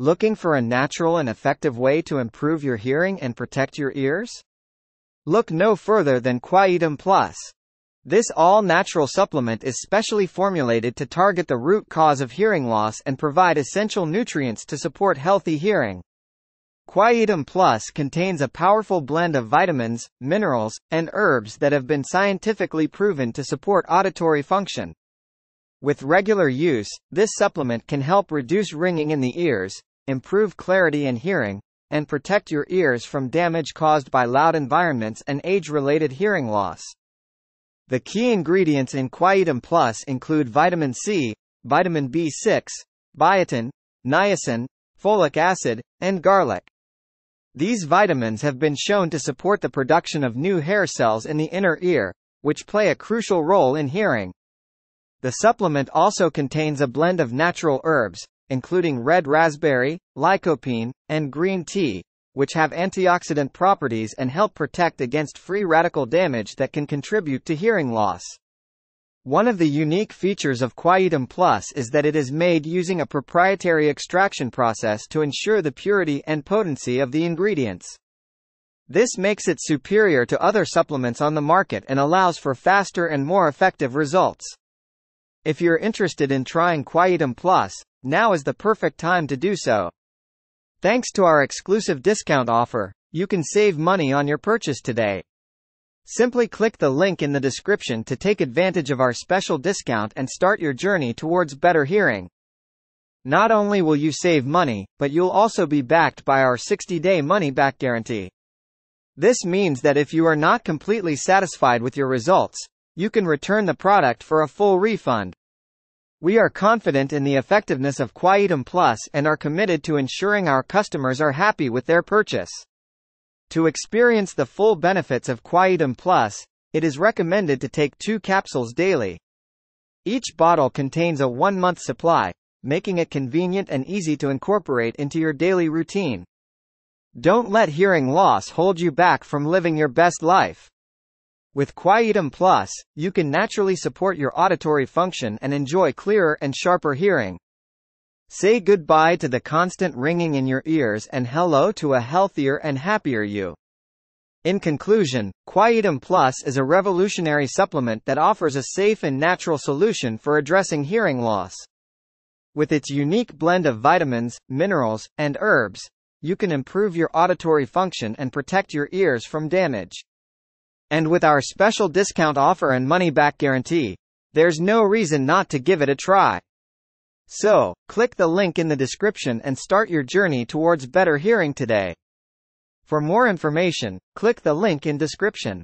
Looking for a natural and effective way to improve your hearing and protect your ears? Look no further than Quietum Plus. This all-natural supplement is specially formulated to target the root cause of hearing loss and provide essential nutrients to support healthy hearing. Quietum Plus contains a powerful blend of vitamins, minerals, and herbs that have been scientifically proven to support auditory function. With regular use, this supplement can help reduce ringing in the ears, improve clarity and hearing, and protect your ears from damage caused by loud environments and age-related hearing loss. The key ingredients in Quietum Plus include vitamin C, vitamin B6, biotin, niacin, folic acid, and garlic. These vitamins have been shown to support the production of new hair cells in the inner ear, which play a crucial role in hearing. The supplement also contains a blend of natural herbs, including red raspberry, lycopene, and green tea, which have antioxidant properties and help protect against free radical damage that can contribute to hearing loss. One of the unique features of Quietum Plus is that it is made using a proprietary extraction process to ensure the purity and potency of the ingredients. This makes it superior to other supplements on the market and allows for faster and more effective results. If you're interested in trying Quietum Plus, now is the perfect time to do so. Thanks to our exclusive discount offer, you can save money on your purchase today. Simply click the link in the description to take advantage of our special discount and start your journey towards better hearing. Not only will you save money, but you'll also be backed by our 60-day money-back guarantee. This means that if you are not completely satisfied with your results, you can return the product for a full refund. We are confident in the effectiveness of Quietum Plus and are committed to ensuring our customers are happy with their purchase. To experience the full benefits of Quietum Plus, it is recommended to take two capsules daily. Each bottle contains a one-month supply, making it convenient and easy to incorporate into your daily routine. Don't let hearing loss hold you back from living your best life. With Quietum Plus, you can naturally support your auditory function and enjoy clearer and sharper hearing. Say goodbye to the constant ringing in your ears and hello to a healthier and happier you. In conclusion, Quietum Plus is a revolutionary supplement that offers a safe and natural solution for addressing hearing loss. With its unique blend of vitamins, minerals, and herbs, you can improve your auditory function and protect your ears from damage. And with our special discount offer and money-back guarantee, there's no reason not to give it a try. So, click the link in the description and start your journey towards better hearing today. For more information, click the link in description.